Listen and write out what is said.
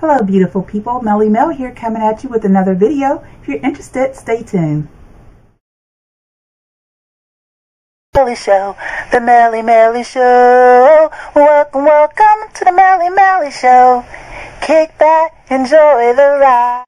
Hello beautiful people, Melly Mel here coming at you with another video. If you're interested, stay tuned. Melly Show, the Melly Melly Show. Welcome, welcome to the Melly Melly Show. Kick back, enjoy the ride.